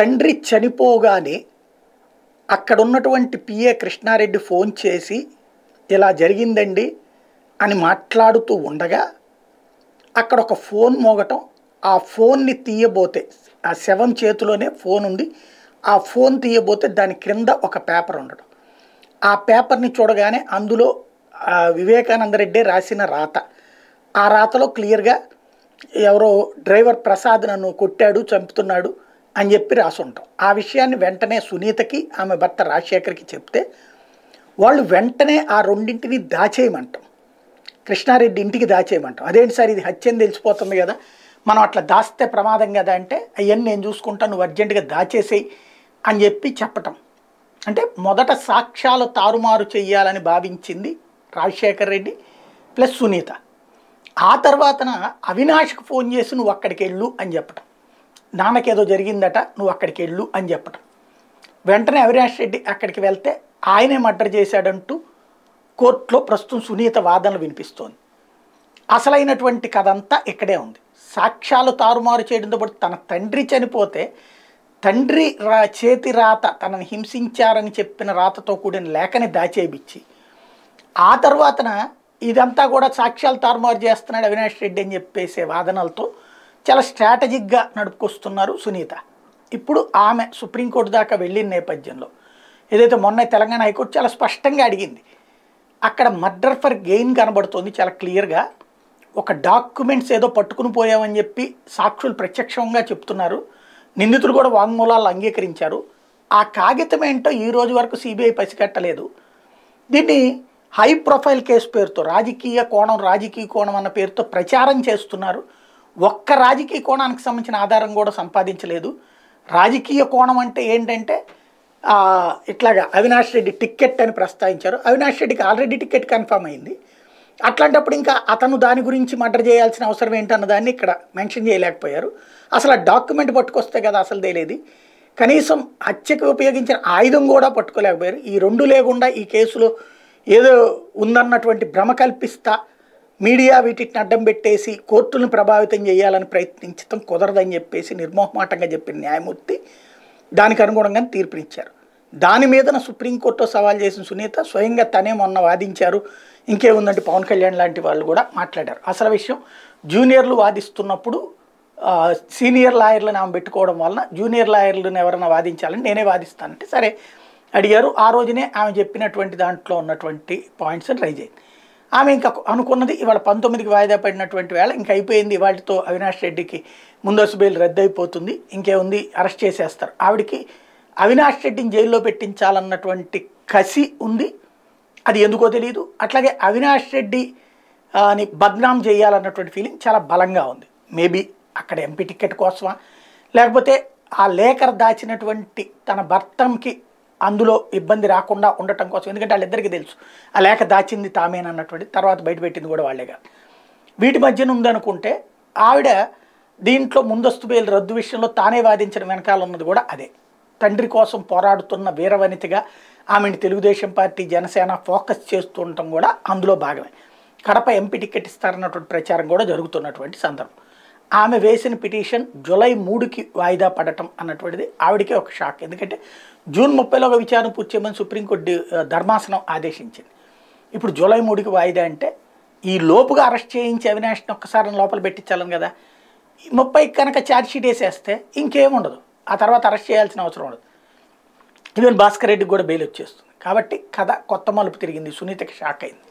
తండ్రి చనిపోగానే అక్కడ ఉన్నటువంటి పిఏ కృష్ణారెడ్డి ఫోన్ చేసి ఇలా జరిగిందండి అని మాట్లాడుతూ ఉండగా అక్కడ ఒక ఫోన్ మోగటం ఆ ఫోన్ని తీయబోతే ఆ శవం చేతిలోనే ఫోన్ ఉంది ఆ ఫోన్ తీయబోతే దాని క్రింద ఒక పేపర్ ఉండడం ఆ పేపర్ని చూడగానే అందులో వివేకానంద రెడ్డి రాసిన రాత. ఆ రాతలో క్లియర్గా ఎవరో డ్రైవర్ ప్రసాద్ నన్ను కొట్టాడు చంపుతున్నాడు అని చెప్పి రాసి ఉంటాం ఆ విషయాన్ని వెంటనే సునీతకి ఆమె భర్త రాజశేఖర్కి చెప్తే వాళ్ళు వెంటనే ఆ రెండింటిని దాచేయమంటాం. కృష్ణారెడ్డి ఇంటికి దాచేయమంటాం. అదేంటి సార్ ఇది హత్యని తెలిసిపోతుంది కదా. మనం అట్లా దాస్తే ప్రమాదం కదా అంటే అవన్నీ నేను చూసుకుంటాను నువ్వు అర్జెంటుగా దాచేసేయి అని చెప్పి చెప్పటం. అంటే మొదట సాక్ష్యాలు తారుమారు చేయాలని భావించింది రాజశేఖర్ రెడ్డి ప్లస్ సునీత. ఆ తర్వాతన అవినాష్కి ఫోన్ చేసి నువ్వు అక్కడికి వెళ్ళు అని చెప్పటం. నాన్నకేదో జరిగిందట నువ్వు అక్కడికి వెళ్ళు అని చెప్పటం. వెంటనే అవినాష్ రెడ్డి అక్కడికి వెళ్తే ఆయనే మర్డర్ చేశాడంటూ కోర్టులో ప్రస్తుతం సునీత వాదనలు వినిపిస్తోంది. అసలైనటువంటి కథ అంతా ఇక్కడే ఉంది. సాక్ష్యాలు తారుమారు చేయడంతో పాటు తన తండ్రి చనిపోతే తండ్రి రా చేతి రాత తనని హింసించారని చెప్పిన రాతతో కూడిన లేఖని దాచేపిచ్చి ఆ తర్వాతన ఇదంతా కూడా సాక్ష్యాలు తారుమారు చేస్తున్నాడు అవినాష్ రెడ్డి అని చెప్పేసే వాదనలతో చాలా స్ట్రాటజిక్గా నడుపుకొస్తున్నారు సునీత. ఇప్పుడు ఆమె సుప్రీంకోర్టు దాకా వెళ్ళిన నేపథ్యంలో ఏదైతే మొన్న తెలంగాణ హైకోర్టు చాలా స్పష్టంగా అడిగింది అక్కడ మర్డర్ ఫర్ గెయిన్ కనబడుతోంది చాలా క్లియర్గా. ఒక డాక్యుమెంట్స్ ఏదో పట్టుకుని పోయామని చెప్పి సాక్షులు ప్రత్యక్షంగా చెప్తున్నారు. నిందితులు కూడా వాంగ్మూలాలు అంగీకరించారు. ఆ కాగితం ఏంటో ఈ రోజు వరకు సిబిఐ పసిగట్టలేదు. దీన్ని హై ప్రొఫైల్ కేసు పేరుతో రాజకీయ కోణం రాజకీయ కోణం అన్న పేరుతో ప్రచారం చేస్తున్నారు. ఒక్క రాజకీయ కోణానికి సంబంధించిన ఆధారం కూడా సంపాదించలేదు. రాజకీయ కోణం అంటే ఏంటంటే ఇట్లాగా అవినాష్ రెడ్డి టిక్కెట్ అని ప్రస్తావించారు. అవినాష్ రెడ్డికి ఆల్రెడీ టికెట్ కన్ఫర్మ్ అయింది. అట్లాంటప్పుడు ఇంకా అతను దాని గురించి మర్డర్ చేయాల్సిన అవసరం ఏంటన్న దాన్ని ఇక్కడ మెన్షన్ చేయలేకపోయారు. అసలు ఆ డాక్యుమెంట్ పట్టుకొస్తే కదా అసలు తెలియదు. కనీసం హత్యకు ఉపయోగించిన ఆయుధం కూడా పట్టుకోలేకపోయారు. ఈ రెండు లేకుండా ఈ కేసులో ఏదో ఉందన్నటువంటి భ్రమ కల్పిస్తా మీడియా వీటిని అడ్డం పెట్టేసి కోర్టులను ప్రభావితం చేయాలని ప్రయత్నించడం కుదరదని చెప్పేసి నిర్మోహమాటంగా చెప్పిన న్యాయమూర్తి దానికి అనుగుణంగా తీర్పునిచ్చారు. దాని మీదన సుప్రీంకోర్టు సవాల్ చేసిన సునీత స్వయంగా తనే మొన్న వాదించారు. ఇంకేముందంటే పవన్ కళ్యాణ్ లాంటి వాళ్ళు కూడా మాట్లాడారు. అసలు విషయం జూనియర్లు వాదిస్తున్నప్పుడు సీనియర్ లాయర్లను ఆమె పెట్టుకోవడం వలన జూనియర్ లాయర్లను ఎవరైనా వాదించాలని నేనే వాదిస్తానంటే సరే అడిగారు. ఆ రోజునే ఆమె చెప్పినటువంటి దాంట్లో ఉన్నటువంటి పాయింట్స్ రైజ్ అయింది. ఆమె ఇంకా అనుకున్నది ఇవాళ పంతొమ్మిదికి వాయిదా పడినటువంటి వేళ ఇంకా అయిపోయింది వాటితో అవినాష్ రెడ్డికి. ముందస్తు బెయిల్ రద్దయిపోతుంది ఇంకేముంది అరెస్ట్ చేసేస్తారు. ఆవిడికి అవినాష్ రెడ్డిని జైల్లో పెట్టించాలన్నటువంటి కసి ఉంది. అది ఎందుకో తెలియదు అట్లాగే అవినాష్ రెడ్డి అని బద్నాం చేయాలన్నటువంటి ఫీలింగ్ చాలా బలంగా ఉంది. మేబీ అక్కడ ఎంపీ టికెట్ కోసమా? లేకపోతే ఆ లేఖర్ దాచినటువంటి తన భర్తంకి అందులో ఇబ్బంది రాకుండా ఉండటం కోసం. ఎందుకంటే వాళ్ళిద్దరికీ తెలుసు. ఆ లేఖ దాచింది తామేనన్నటువంటి తర్వాత బయటపెట్టింది కూడా వాళ్ళేగా. వీటి మధ్యన ఉందనుకుంటే ఆవిడ దీంట్లో ముందస్తు బెయిల్ రద్దు విషయంలో తానే వాదించిన వెనకాల ఉన్నది కూడా అదే. తండ్రి కోసం పోరాడుతున్న వీరవనితిగా ఆమెను తెలుగుదేశం పార్టీ జనసేన ఫోకస్ చేస్తుండటం కూడా అందులో భాగమే. కడప ఎంపీ టికెట్ ఇస్తారన్నటువంటి ప్రచారం కూడా జరుగుతున్నటువంటి సందర్భం. ఆమె వేసిన పిటిషన్ జూలై మూడుకి వాయిదా పడటం అన్నటువంటిది ఆవిడకే ఒక షాక్. ఎందుకంటే జూన్ ముప్పైలోగా విచారణ పూర్తి చేయమని సుప్రీంకోర్టు ధర్మాసనం ఆదేశించింది. ఇప్పుడు జూలై మూడుకి వాయిదా అంటే ఈ లోపుగా అరెస్ట్ చేయించి అవినాష్ని ఒక్కసారి లోపల పెట్టించాలని కదా. ఈ ముప్పై కనుక ఛార్జ్ షీట్ వేసేస్తే ఇంకేముండదు ఆ తర్వాత అరెస్ట్ చేయాల్సిన అవసరం ఉండదు. ఈవెన్ భాస్కర్ రెడ్డికి కూడా బెయిల్ వచ్చేస్తుంది. కాబట్టి కథ కొత్త మలుపు తిరిగింది. సునీతకి షాక్ అయింది.